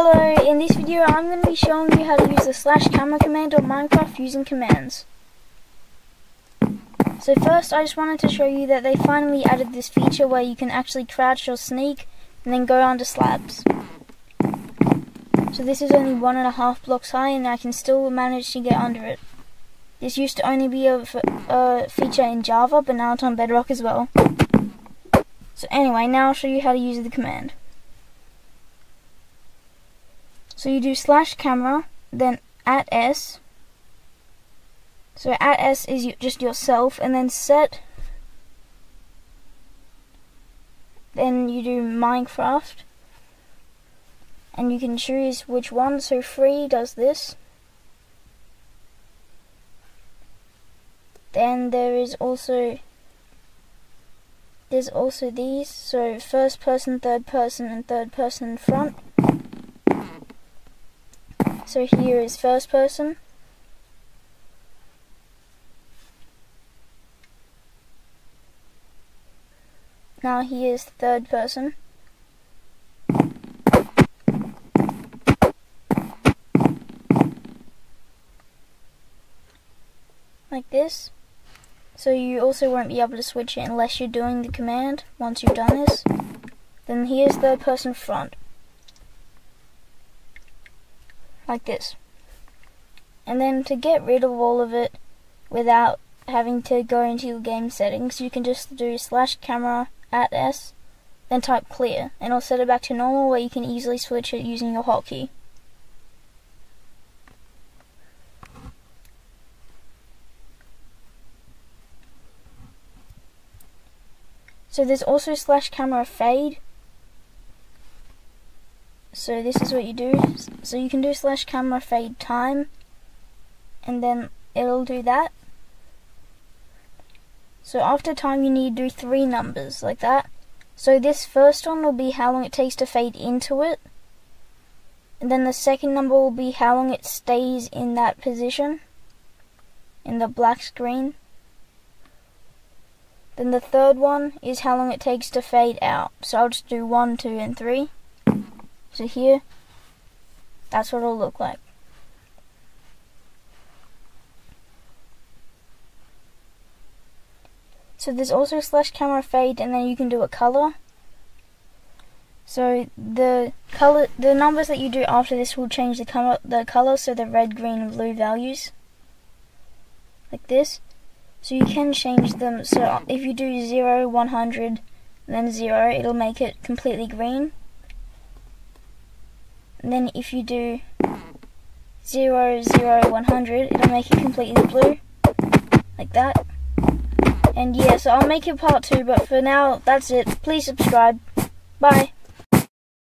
Hello, in this video I'm going to be showing you how to use the slash camera command on Minecraft using commands. So first I just wanted to show you that they finally added this feature where you can actually crouch or sneak and then go onto slabs. So this is only one and a half blocks high and I can still manage to get under it. This used to only be a, a feature in Java but now it's on Bedrock as well. So anyway, now I'll show you how to use the command. So you do slash camera, then at s. So at s is just yourself, and then set. Then you do Minecraft, and you can choose which one. So free does this. Then there is also there's also these. So first person, third person, and third person in front. So here is first person. Now here is third person. Like this. So you also won't be able to switch it unless you're doing the command once you've done this. Then here's third person front like this. And then to get rid of all of it without having to go into your game settings, you can just do slash camera at S, then type clear, and it'll set it back to normal where you can easily switch it using your hotkey. So there's also slash camera fade, so this is what you do. So you can do slash camera fade time, and then it'll do that. So after time, you need to do three numbers like that. So this first one will be how long it takes to fade into it. And then the second number will be how long it stays in that position in the black screen. Then the third one is how long it takes to fade out. So I'll just do 1, 2, and 3 to here, that's what it'll look like. So there's also slash camera fade and then you can do a color. So the color, the numbers that you do after this will change the color, the color, so the red, green, and blue values, like this. So you can change them. So if you do 0, 100, then 0, it'll make it completely green. And then if you do 0, 0, 100, it'll make it completely blue. Like that. And yeah, so I'll make it part 2, but for now, that's it. Please subscribe. Bye.